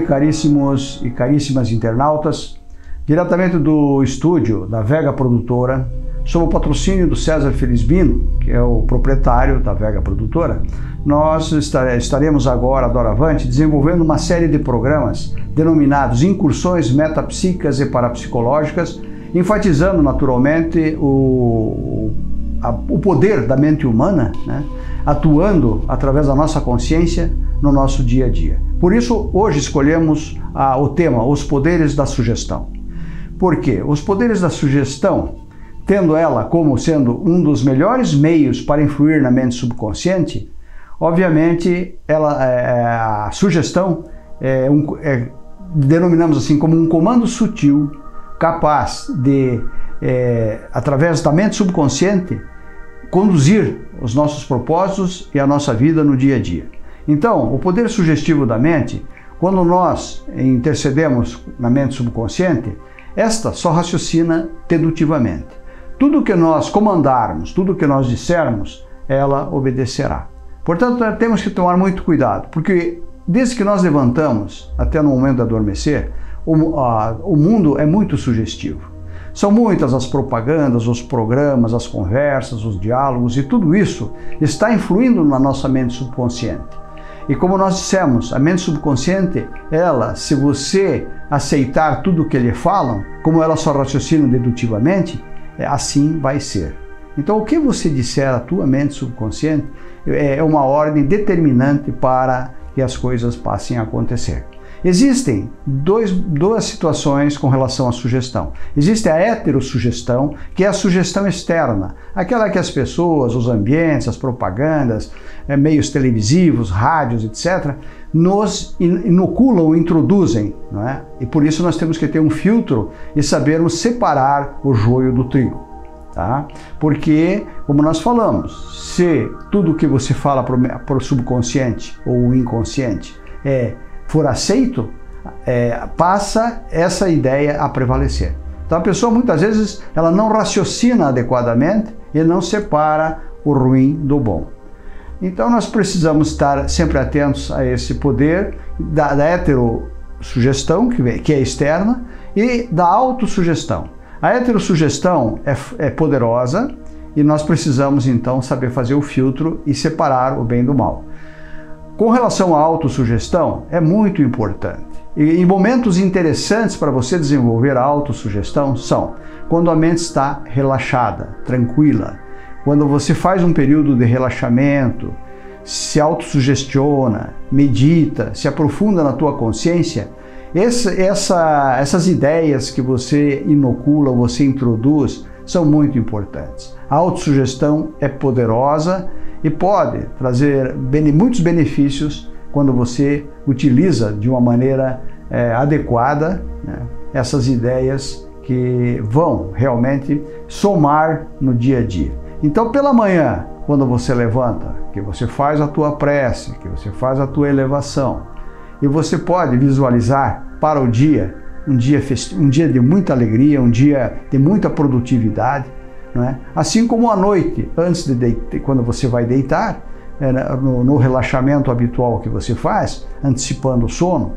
caríssimos e caríssimas internautas. Diretamente do estúdio da Vega Produtora, sob o patrocínio do César Felizbino, que é o proprietário da Vega Produtora, nós estaremos agora, doravante, desenvolvendo uma série de programas denominados Incursões Metapsíquicas e Parapsicológicas, enfatizando naturalmente o, a, o poder da mente humana, né, atuando através da nossa consciência no nosso dia a dia. Por isso, hoje escolhemos ah, o tema Os Poderes da Sugestão. Por quê? Os poderes da sugestão, tendo ela como sendo um dos melhores meios para influir na mente subconsciente, obviamente ela, é, a sugestão é um, é, denominamos assim como um comando sutil capaz de, é, através da mente subconsciente, conduzir os nossos propósitos e a nossa vida no dia a dia. Então, o poder sugestivo da mente, quando nós intercedemos na mente subconsciente, esta só raciocina dedutivamente. Tudo que nós comandarmos, tudo que nós dissermos, ela obedecerá. Portanto, temos que tomar muito cuidado, porque desde que nós levantamos até no momento de adormecer, o, a, o mundo é muito sugestivo. São muitas as propagandas, os programas, as conversas, os diálogos e tudo isso está influindo na nossa mente subconsciente. E como nós dissemos, a mente subconsciente, ela, se você aceitar tudo o que lhe falam, como ela só raciocina dedutivamente, é, assim vai ser. Então, o que você disser à tua mente subconsciente é uma ordem determinante para que as coisas passem a acontecer. Existem dois, duas situações com relação à sugestão. Existe a heterossugestão, que é a sugestão externa, aquela que as pessoas, os ambientes, as propagandas, é, meios televisivos, rádios, etc., nos inoculam, introduzem. Não é? E por isso nós temos que ter um filtro e sabermos separar o joio do trigo. Tá? Porque, como nós falamos, se tudo que você fala para o subconsciente ou o inconsciente é for aceito, é, passa essa ideia a prevalecer. Então a pessoa muitas vezes ela não raciocina adequadamente e não separa o ruim do bom. Então nós precisamos estar sempre atentos a esse poder da, da heterossugestão, que, que é externa, e da autossugestão. A heterossugestão é, é poderosa e nós precisamos então saber fazer o filtro e separar o bem do mal. Com relação à autossugestão, é muito importante. E momentos interessantes para você desenvolver a autossugestão são quando a mente está relaxada, tranquila, quando você faz um período de relaxamento, se autossugestiona, medita, se aprofunda na tua consciência, essa, essa, essas ideias que você inocula, você introduz, são muito importantes. A autossugestão é poderosa e pode trazer muitos benefícios quando você utiliza de uma maneira é, adequada né, essas ideias que vão realmente somar no dia a dia. Então, pela manhã, quando você levanta, que você faz a tua prece, que você faz a tua elevação, e você pode visualizar para o dia um dia, um dia de muita alegria, um dia de muita produtividade, é? Assim como à noite, antes de deitar, quando você vai deitar, é, no, no, relaxamento habitual que você faz, antecipando o sono,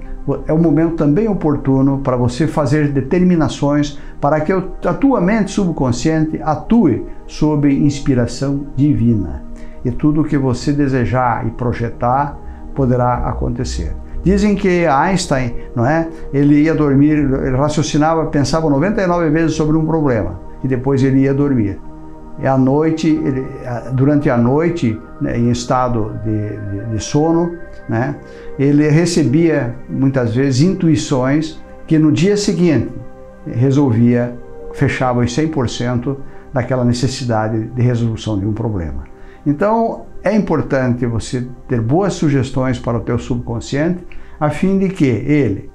é um momento também oportuno para você fazer determinações para que a tua mente subconsciente atue sob inspiração divina. E tudo o que você desejar e projetar poderá acontecer. Dizem que Einstein, não é? Ele ia dormir, ele raciocinava, pensava 99 vezes sobre um problema e depois ele ia dormir. E à noite, ele, durante a noite, né, em estado de, de, de sono, né, ele recebia muitas vezes intuições que no dia seguinte resolvia, fechava os 100% daquela necessidade de resolução de um problema. Então, é importante você ter boas sugestões para o teu subconsciente, a fim de que ele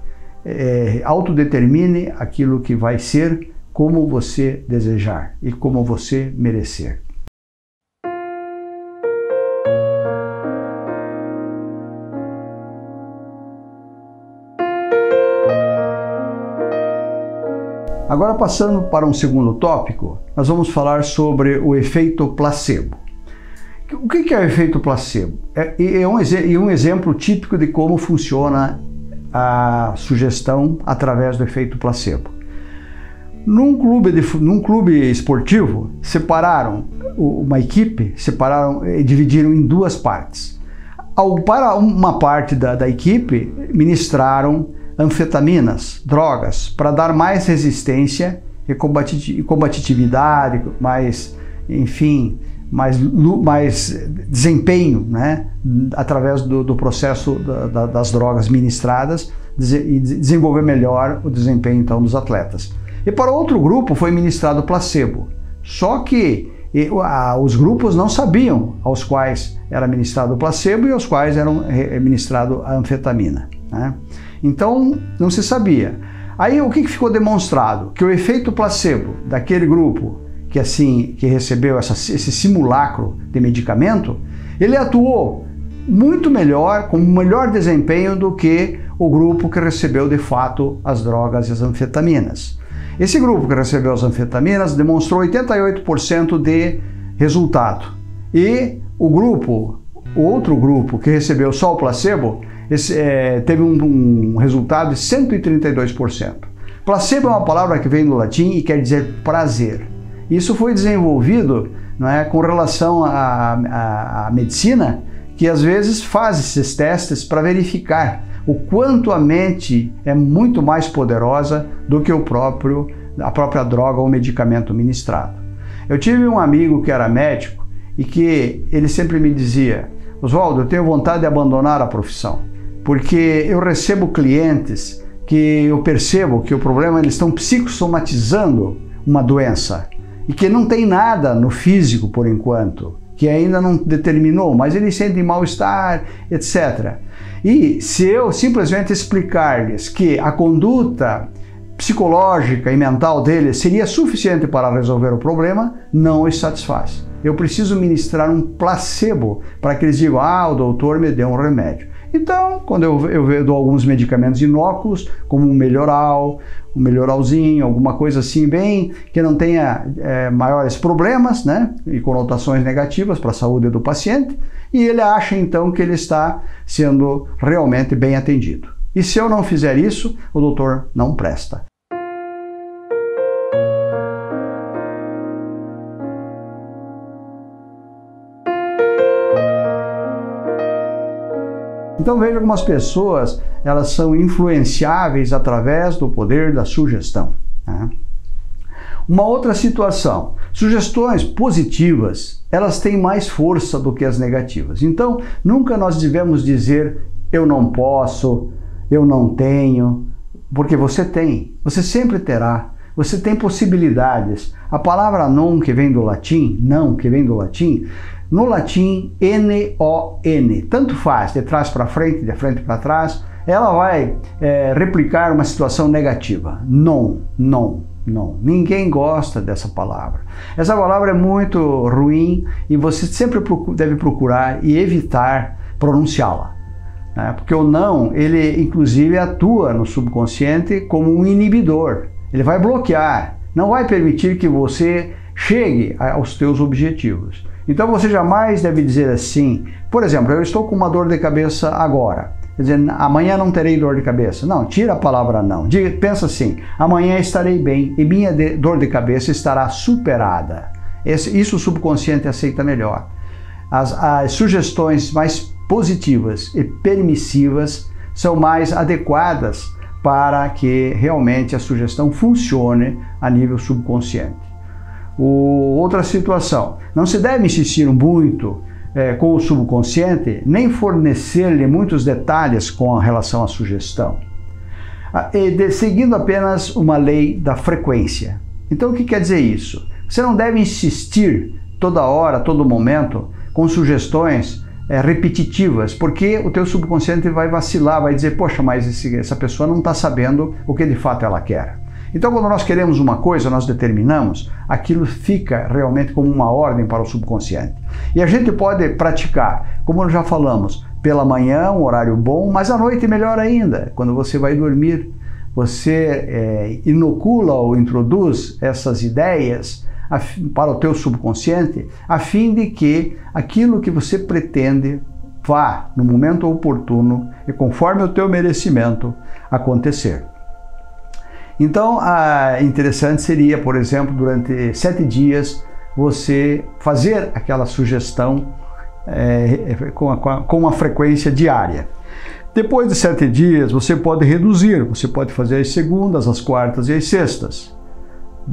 é, autodetermine aquilo que vai ser como você desejar e como você merecer. Agora, passando para um segundo tópico, nós vamos falar sobre o efeito placebo. O que é o efeito placebo? É, é um, um exemplo típico de como funciona a sugestão através do efeito placebo. Num clube, de, num clube esportivo, separaram uma equipe, separaram e dividiram em duas partes. Para uma parte da, da equipe, ministraram anfetaminas, drogas, para dar mais resistência e combatividade, mais, enfim, mais, mais desempenho, né, através do, do processo da, da, das drogas ministradas e desenvolver melhor o desempenho então dos atletas. E para outro grupo foi ministrado placebo. Só que e, a, os grupos não sabiam aos quais era ministrado o placebo e aos quais era ministrado a anfetamina. Né? Então não se sabia. Aí o que ficou demonstrado? Que o efeito placebo daquele grupo que assim que recebeu essa, esse simulacro de medicamento, ele atuou muito melhor, com melhor desempenho do que o grupo que recebeu de fato as drogas e as anfetaminas. Esse grupo que recebeu as anfetaminas demonstrou 88% de resultado. E o grupo, o outro grupo que recebeu só o placebo, esse, é, teve um, um resultado de 132%. Placebo é uma palavra que vem do latim e quer dizer prazer. Isso foi desenvolvido não é, com relação à, à medicina, que às vezes faz esses testes para verificar o quanto a mente é muito mais poderosa do que o próprio, a própria droga ou medicamento ministrado. Eu tive um amigo que era médico e que ele sempre me dizia: Oswaldo, eu tenho vontade de abandonar a profissão, porque eu recebo clientes que eu percebo que o problema eles estão psicossomatizando uma doença e que não tem nada no físico por enquanto, que ainda não determinou, mas eles sentem mal-estar, etc. E se eu simplesmente explicar-lhes que a conduta psicológica e mental deles seria suficiente para resolver o problema, não os satisfaz. Eu preciso ministrar um placebo para que eles digam: ah, o doutor me deu um remédio. Então, quando eu, eu dou alguns medicamentos inóculos, como um melhoral, um melhoralzinho, alguma coisa assim, bem que não tenha é, maiores problemas né, e conotações negativas para a saúde do paciente, e ele acha então que ele está sendo realmente bem atendido. E se eu não fizer isso, o doutor não presta. Então veja algumas pessoas elas são influenciáveis através do poder da sugestão. Né? Uma outra situação, sugestões positivas, elas têm mais força do que as negativas. Então, nunca nós devemos dizer eu não posso, eu não tenho, porque você tem, você sempre terá. Você tem possibilidades. A palavra non, que vem do latim, não, que vem do latim, no latim, N-O-N, tanto faz, de trás para frente, de frente para trás, ela vai é, replicar uma situação negativa. Não, não, não. Ninguém gosta dessa palavra. Essa palavra é muito ruim e você sempre deve procurar e evitar pronunciá-la. Né? Porque o não, ele inclusive atua no subconsciente como um inibidor. Ele vai bloquear, não vai permitir que você chegue aos teus objetivos. Então você jamais deve dizer assim, por exemplo, eu estou com uma dor de cabeça agora. Quer dizer, amanhã não terei dor de cabeça. Não, tira a palavra não. Diga, pensa assim, amanhã estarei bem e minha de, dor de cabeça estará superada. Esse, isso o subconsciente aceita melhor. As, as sugestões mais positivas e permissivas são mais adequadas para que realmente a sugestão funcione a nível subconsciente. O, outra situação, não se deve insistir muito é, com o subconsciente, nem fornecer-lhe muitos detalhes com relação à sugestão, ah, e de, seguindo apenas uma lei da frequência. Então, o que quer dizer isso? Você não deve insistir toda hora, todo momento, com sugestões é, repetitivas, porque o teu subconsciente vai vacilar, vai dizer, poxa, mas esse, essa pessoa não está sabendo o que de fato ela quer. Então, quando nós queremos uma coisa, nós determinamos, aquilo fica realmente como uma ordem para o subconsciente. E a gente pode praticar, como já falamos, pela manhã, um horário bom, mas à noite melhor ainda, quando você vai dormir. Você é, inocula ou introduz essas ideias para o teu subconsciente, a fim de que aquilo que você pretende vá no momento oportuno e conforme o teu merecimento acontecer. Então, a interessante seria, por exemplo, durante sete dias você fazer aquela sugestão é, com, a, com uma frequência diária. Depois de sete dias, você pode reduzir, você pode fazer as segundas, as quartas e as sextas.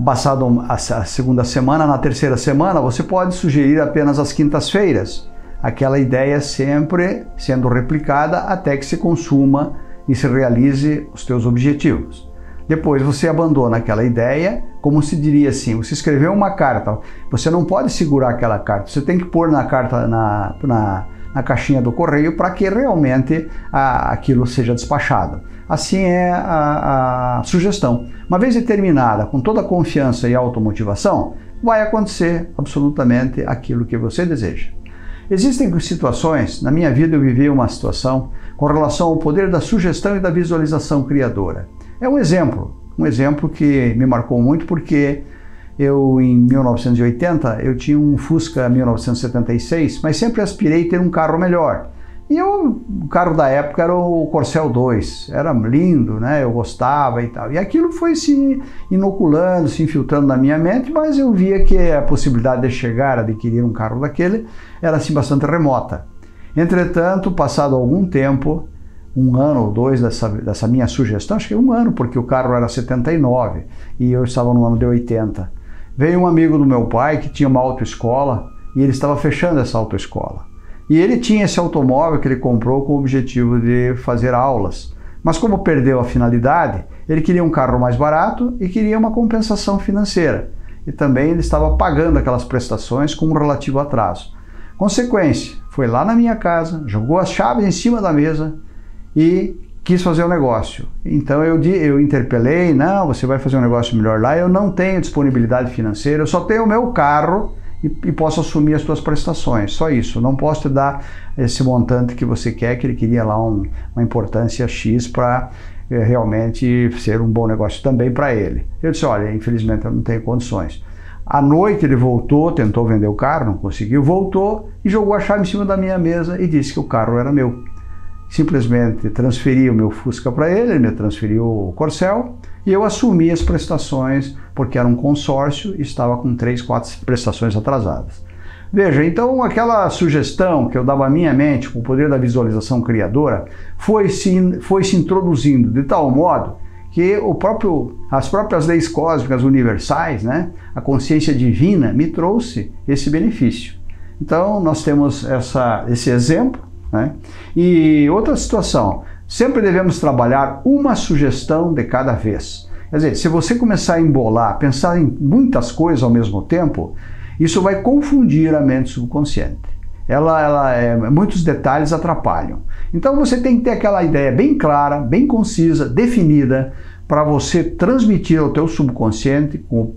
Passado a, segunda semana, na terceira semana, você pode sugerir apenas as quintas-feiras. Aquela ideia sempre sendo replicada até que se consuma e se realize os teus objetivos. Depois você abandona aquela ideia, como se diria assim: você escreveu uma carta, você não pode segurar aquela carta, você tem que pôr na carta na, na na caixinha do correio para que realmente a, aquilo seja despachado. Assim é a, a sugestão. Uma vez determinada, com toda a confiança e automotivação, vai acontecer absolutamente aquilo que você deseja. Existem situações, na minha vida eu vivi uma situação com relação ao poder da sugestão e da visualização criadora. É um exemplo, um exemplo que me marcou muito porque eu, em 1980, eu tinha um Fusca 1976, mas sempre aspirei ter um carro melhor. E eu, o carro da época era o Corcel 2, era lindo, né? Eu gostava e tal. E aquilo foi se inoculando, se infiltrando na minha mente, mas eu via que a possibilidade de chegar a adquirir um carro daquele era assim bastante remota. Entretanto, passado algum tempo, um ano ou dois dessa, dessa minha sugestão, acho que um ano, porque o carro era 79 e eu estava no ano de 80. Veio um amigo do meu pai que tinha uma autoescola e ele estava fechando essa autoescola. E ele tinha esse automóvel que ele comprou com o objetivo de fazer aulas. Mas como perdeu a finalidade, ele queria um carro mais barato e queria uma compensação financeira. E também ele estava pagando aquelas prestações com um relativo atraso. Consequência, foi lá na minha casa, jogou as chaves em cima da mesa e quis fazer um negócio. Então eu, eu interpelei, não, você vai fazer um negócio melhor lá, eu não tenho disponibilidade financeira, eu só tenho o meu carro e, e posso assumir as suas prestações, só isso. Não posso te dar esse montante que você quer, que ele queria lá um, uma importância X para é, realmente ser um bom negócio também para ele. Eu disse, olha, infelizmente eu não tenho condições. À noite ele voltou, tentou vender o carro, não conseguiu, voltou e jogou a chave em cima da minha mesa e disse que o carro era meu simplesmente transferi o meu Fusca para ele, ele me transferiu o Corcel e eu assumi as prestações porque era um consórcio e estava com três, quatro prestações atrasadas. Veja, então aquela sugestão que eu dava à minha mente com o poder da visualização criadora foi se, foi se introduzindo de tal modo que o próprio, as próprias leis cósmicas universais, né, a consciência divina, me trouxe esse benefício. Então nós temos essa, esse exemplo né? E outra situação, sempre devemos trabalhar uma sugestão de cada vez. Quer dizer, se você começar a embolar, pensar em muitas coisas ao mesmo tempo, isso vai confundir a mente subconsciente. Ela, ela é, muitos detalhes atrapalham. Então você tem que ter aquela ideia bem clara, bem concisa, definida, para você transmitir ao teu subconsciente, com,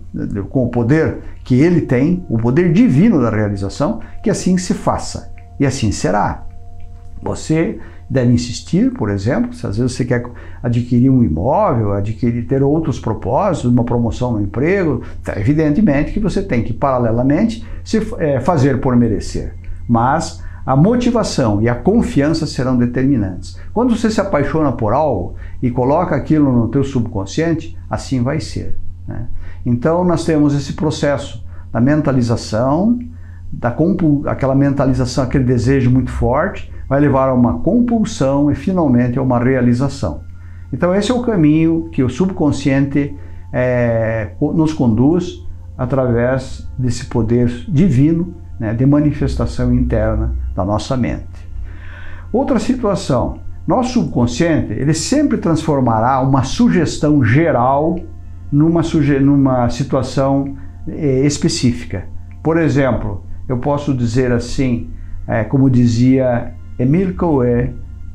com o poder que ele tem, o poder divino da realização, que assim se faça. E assim será. Você deve insistir, por exemplo, se às vezes você quer adquirir um imóvel, adquirir, ter outros propósitos, uma promoção no emprego, tá, evidentemente que você tem que, paralelamente, se, é, fazer por merecer. Mas a motivação e a confiança serão determinantes. Quando você se apaixona por algo e coloca aquilo no teu subconsciente, assim vai ser. Né? Então nós temos esse processo da mentalização, da aquela mentalização, aquele desejo muito forte, vai levar a uma compulsão e finalmente a uma realização. Então, esse é o caminho que o subconsciente é, nos conduz através desse poder divino né, de manifestação interna da nossa mente. Outra situação, nosso subconsciente ele sempre transformará uma sugestão geral numa, suge numa situação é, específica. Por exemplo, eu posso dizer assim, é, como dizia Emile Coué,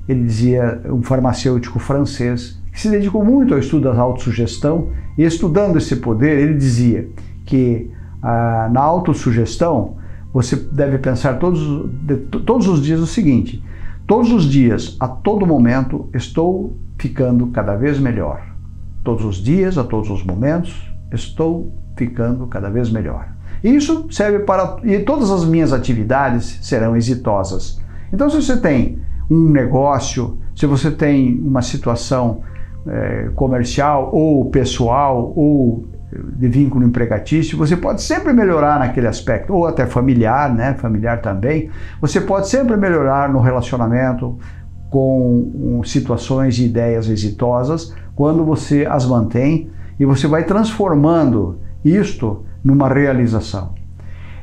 ele dizia, um farmacêutico francês, que se dedicou muito ao estudo da autossugestão, e estudando esse poder, ele dizia que ah, na autossugestão você deve pensar todos, de, todos os dias o seguinte: todos os dias, a todo momento, estou ficando cada vez melhor. Todos os dias, a todos os momentos, estou ficando cada vez melhor. Isso serve para. E todas as minhas atividades serão exitosas. Então, se você tem um negócio, se você tem uma situação é, comercial ou pessoal ou de vínculo empregatício, você pode sempre melhorar naquele aspecto, ou até familiar, né? Familiar também. Você pode sempre melhorar no relacionamento com situações e ideias exitosas quando você as mantém e você vai transformando isto numa realização.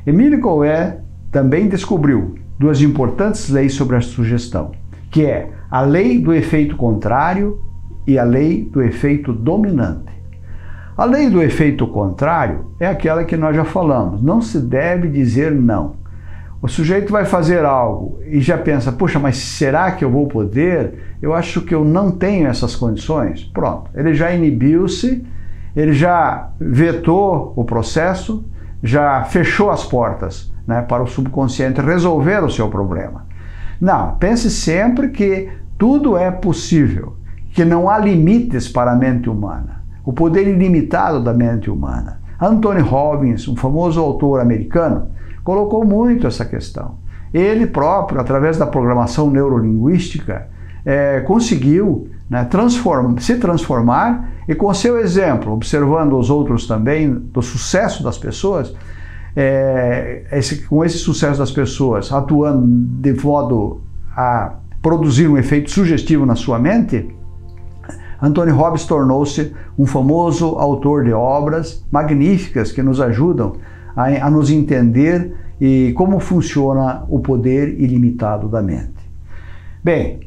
Emílio Coué também descobriu duas importantes leis sobre a sugestão, que é a lei do efeito contrário e a lei do efeito dominante. A lei do efeito contrário é aquela que nós já falamos. Não se deve dizer não. O sujeito vai fazer algo e já pensa, puxa, mas será que eu vou poder? Eu acho que eu não tenho essas condições. Pronto, ele já inibiu-se, ele já vetou o processo, já fechou as portas né, para o subconsciente resolver o seu problema. Não, pense sempre que tudo é possível, que não há limites para a mente humana o poder ilimitado da mente humana. Anthony Robbins, um famoso autor americano, colocou muito essa questão. Ele próprio, através da programação neurolinguística, é, conseguiu né, transform, se transformar e, com seu exemplo, observando os outros também, do sucesso das pessoas, é, esse, com esse sucesso das pessoas atuando de modo a produzir um efeito sugestivo na sua mente, Anthony Robbins tornou-se um famoso autor de obras magníficas que nos ajudam a, a nos entender e como funciona o poder ilimitado da mente. Bem,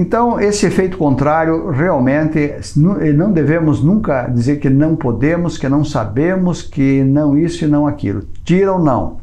então, esse efeito contrário, realmente, não devemos nunca dizer que não podemos, que não sabemos, que não isso e não aquilo. Tira ou não.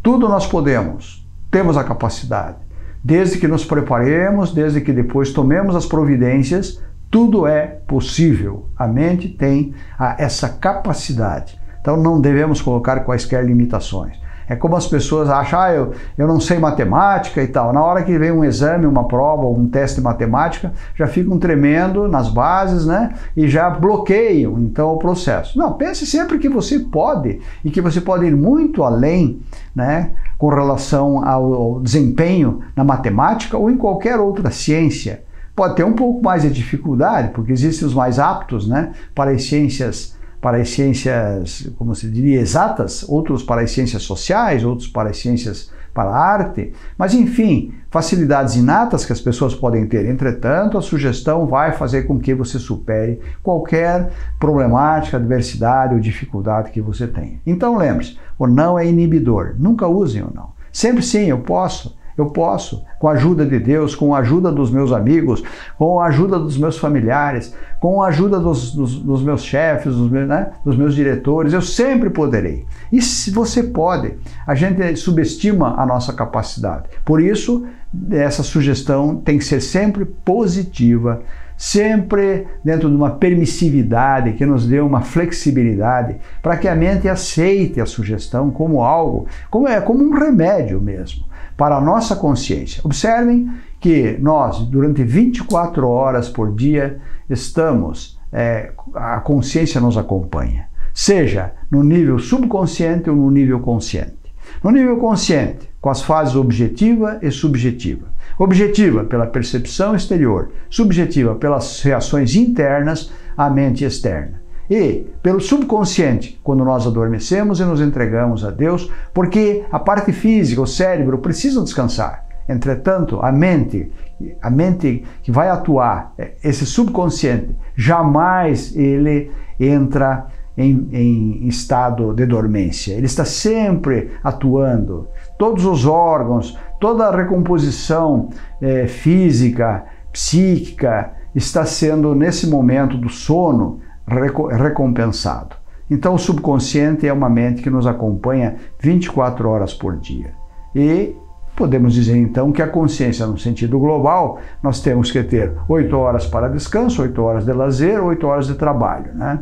Tudo nós podemos, temos a capacidade. Desde que nos preparemos, desde que depois tomemos as providências tudo é possível. A mente tem essa capacidade. Então não devemos colocar quaisquer limitações. É como as pessoas acham, ah, eu, eu não sei matemática e tal. Na hora que vem um exame, uma prova, um teste de matemática, já ficam tremendo nas bases, né? E já bloqueiam então o processo. Não, pense sempre que você pode e que você pode ir muito além, né? Com relação ao, ao desempenho na matemática ou em qualquer outra ciência. Pode ter um pouco mais de dificuldade, porque existem os mais aptos né, para as ciências, para as ciências, como se diria, exatas, outros para as ciências sociais, outros para as ciências para a arte, mas enfim, facilidades inatas que as pessoas podem ter. Entretanto, a sugestão vai fazer com que você supere qualquer problemática, adversidade ou dificuldade que você tenha. Então lembre-se, o não é inibidor. Nunca usem o não. Sempre sim, eu posso. Eu posso, com a ajuda de Deus, com a ajuda dos meus amigos, com a ajuda dos meus familiares, com a ajuda dos, dos, dos meus chefes, dos meus, né, dos meus diretores, eu sempre poderei. E se você pode, a gente subestima a nossa capacidade. Por isso, essa sugestão tem que ser sempre positiva, sempre dentro de uma permissividade que nos dê uma flexibilidade para que a mente aceite a sugestão como algo, como é como um remédio mesmo para a nossa consciência. Observem que nós, durante 24 horas por dia, estamos, é, a consciência nos acompanha, seja no nível subconsciente ou no nível consciente. No nível consciente, com as fases objetiva e subjetiva. Objetiva pela percepção exterior, subjetiva pelas reações internas à mente externa e pelo subconsciente, quando nós adormecemos e nos entregamos a Deus, porque a parte física, o cérebro, precisam descansar. Entretanto, a mente, a mente que vai atuar, é, esse subconsciente, jamais ele entra em, em, estado de dormência. Ele está sempre atuando. Todos os órgãos, toda a recomposição é, física, psíquica, está sendo nesse momento do sono recompensado. Então, o subconsciente é uma mente que nos acompanha 24 horas por dia. E podemos dizer então que a consciência, no sentido global, nós temos que ter 8 horas para descanso, 8 horas de lazer, 8 horas de trabalho. Né?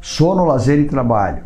Sono, lazer e trabalho.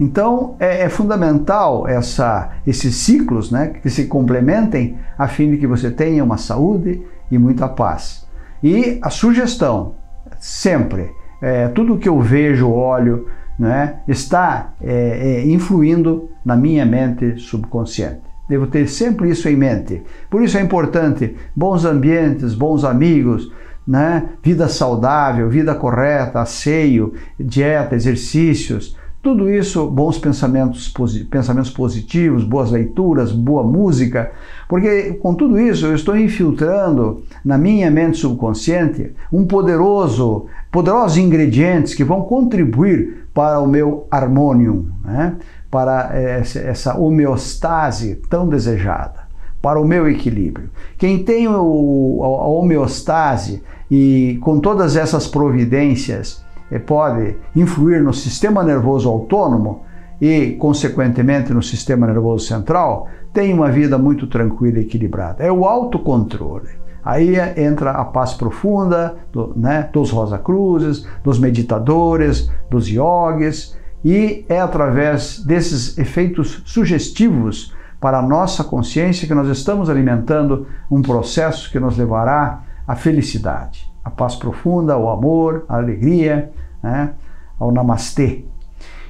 Então, é, é fundamental essa, esses ciclos né, que se complementem a fim de que você tenha uma saúde e muita paz. E a sugestão, sempre, é, tudo que eu vejo, olho, né, está é, é, influindo na minha mente subconsciente. Devo ter sempre isso em mente. Por isso é importante bons ambientes, bons amigos, né? vida saudável, vida correta, asseio, dieta, exercícios, tudo isso, bons pensamentos, pensamentos positivos, boas leituras, boa música, porque com tudo isso eu estou infiltrando na minha mente subconsciente um poderoso, poderosos ingredientes que vão contribuir para o meu harmonium, né? para essa homeostase tão desejada, para o meu equilíbrio. Quem tem o, a homeostase e com todas essas providências pode influir no sistema nervoso autônomo e, consequentemente, no sistema nervoso central, tem uma vida muito tranquila e equilibrada. É o autocontrole. Aí entra a paz profunda do, né, dos Rosa Cruzes, dos meditadores, dos yogis, e é através desses efeitos sugestivos para a nossa consciência que nós estamos alimentando um processo que nos levará à felicidade a paz profunda, o amor, a alegria, né? ao namastê.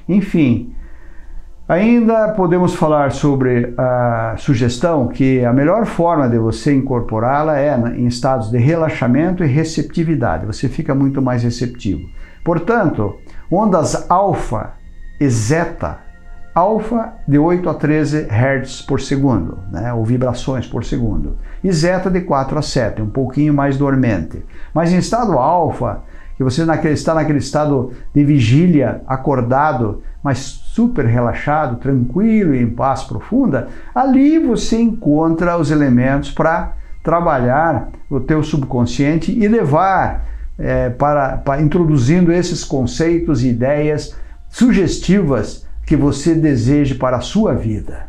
Enfim, ainda podemos falar sobre a sugestão que a melhor forma de você incorporá-la é em estados de relaxamento e receptividade. Você fica muito mais receptivo. Portanto, ondas alfa e zeta alfa de 8 a 13 Hz por segundo, né, ou vibrações por segundo, e zeta de 4 a 7, um pouquinho mais dormente. Mas em estado alfa, que você naquele, está naquele estado de vigília, acordado, mas super relaxado, tranquilo e em paz profunda, ali você encontra os elementos para trabalhar o teu subconsciente e levar é, para, para introduzindo esses conceitos e ideias sugestivas que você deseje para a sua vida.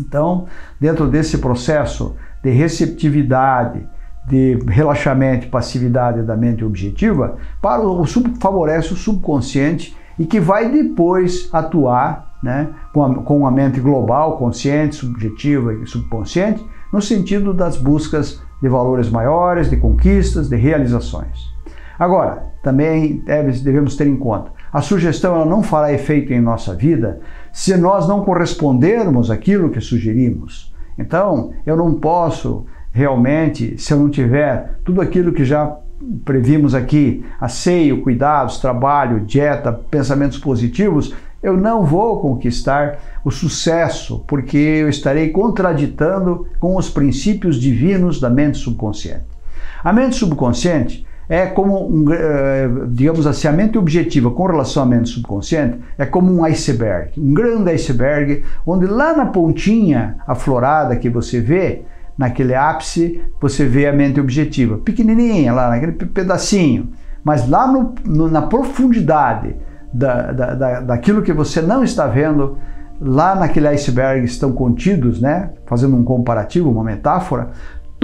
Então, dentro desse processo de receptividade, de relaxamento e passividade da mente objetiva, para o sub, favorece o subconsciente e que vai depois atuar né, com, a, com a mente global, consciente, subjetiva e subconsciente, no sentido das buscas de valores maiores, de conquistas, de realizações. Agora, também deve, devemos ter em conta, a sugestão ela não fará efeito em nossa vida se nós não correspondermos àquilo que sugerimos. Então, eu não posso realmente, se eu não tiver tudo aquilo que já previmos aqui, asseio, cuidados, trabalho, dieta, pensamentos positivos, eu não vou conquistar o sucesso, porque eu estarei contraditando com os princípios divinos da mente subconsciente. A mente subconsciente é como, um, eh, digamos assim, a mente objetiva com relação à mente subconsciente é como um iceberg, um grande iceberg, onde lá na pontinha aflorada que você vê, naquele ápice, você vê a mente objetiva, pequenininha lá, naquele pedacinho, mas lá no, no, na profundidade da, da, da, daquilo que você não está vendo, lá naquele iceberg estão contidos, né? fazendo um comparativo, uma metáfora,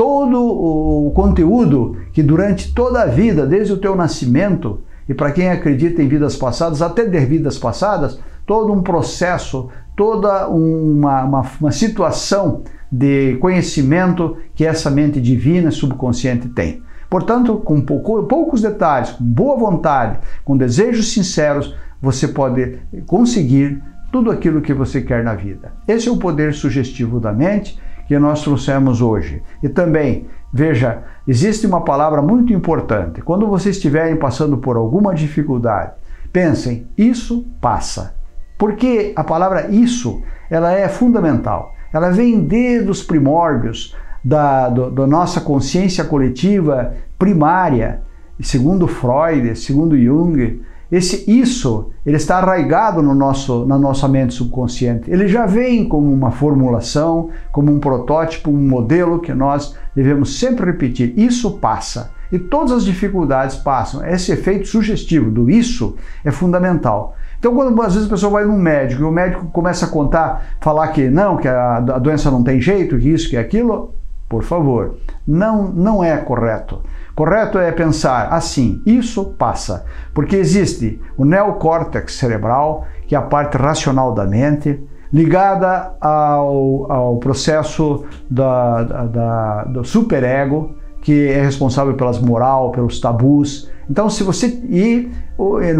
todo o conteúdo que durante toda a vida, desde o teu nascimento, e para quem acredita em vidas passadas, até de vidas passadas, todo um processo, toda uma, uma, uma situação de conhecimento que essa mente divina subconsciente tem. Portanto, com pouco, poucos detalhes, com boa vontade, com desejos sinceros, você pode conseguir tudo aquilo que você quer na vida. Esse é o poder sugestivo da mente que nós trouxemos hoje. E também, veja, existe uma palavra muito importante. Quando vocês estiverem passando por alguma dificuldade, pensem, isso passa. Porque a palavra isso, ela é fundamental. Ela vem desde os primórdios da, do, da nossa consciência coletiva primária, segundo Freud, segundo Jung, esse isso, ele está arraigado no nosso, na nossa mente subconsciente. Ele já vem como uma formulação, como um protótipo, um modelo que nós devemos sempre repetir. Isso passa. E todas as dificuldades passam. Esse efeito sugestivo do isso é fundamental. Então, quando às vezes a pessoa vai num médico e o médico começa a contar, falar que não, que a, a doença não tem jeito, que isso, que aquilo, por favor, não, não é correto. Correto é pensar assim: isso passa, porque existe o neocórtex cerebral, que é a parte racional da mente, ligada ao, ao processo da, da, da, do superego, que é responsável pelas moral, pelos tabus. Então, se você e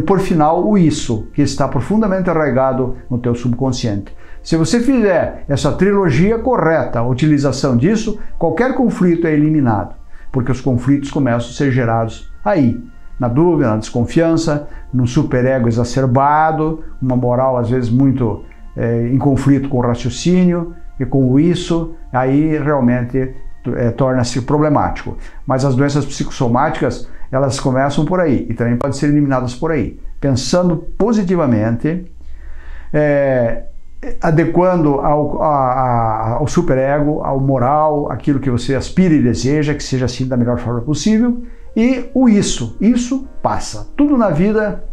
por final o isso, que está profundamente arraigado no teu subconsciente. Se você fizer essa trilogia correta, a utilização disso, qualquer conflito é eliminado, porque os conflitos começam a ser gerados aí, na dúvida, na desconfiança, num superego exacerbado, uma moral às vezes muito é, em conflito com o raciocínio, e com isso, aí realmente é, torna-se problemático. Mas as doenças psicossomáticas, elas começam por aí e também podem ser eliminadas por aí. Pensando positivamente, é, adequando ao, a, ao superego, ao moral, aquilo que você aspira e deseja, que seja assim da melhor forma possível, e o isso, isso passa. Tudo na vida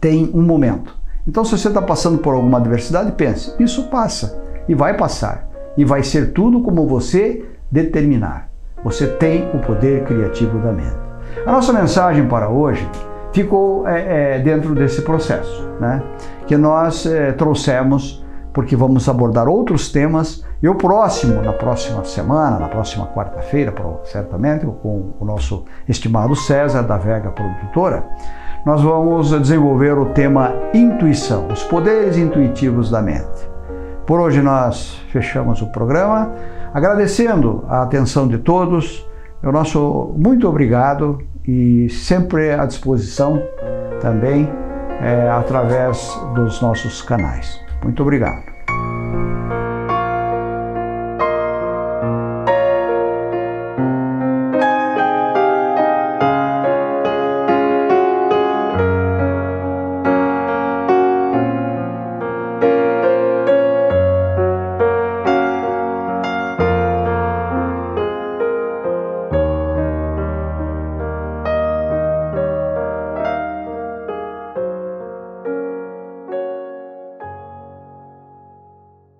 tem um momento. Então, se você está passando por alguma adversidade, pense: isso passa e vai passar, e vai ser tudo como você determinar. Você tem o poder criativo da mente. A nossa mensagem para hoje ficou é, é, dentro desse processo, né? que nós é, trouxemos porque vamos abordar outros temas e o próximo, na próxima semana, na próxima quarta-feira, certamente, com o nosso estimado César da Vega Produtora, nós vamos desenvolver o tema intuição, os poderes intuitivos da mente. Por hoje nós fechamos o programa, agradecendo a atenção de todos, o nosso muito obrigado e sempre à disposição também é, através dos nossos canais. Muito obrigado.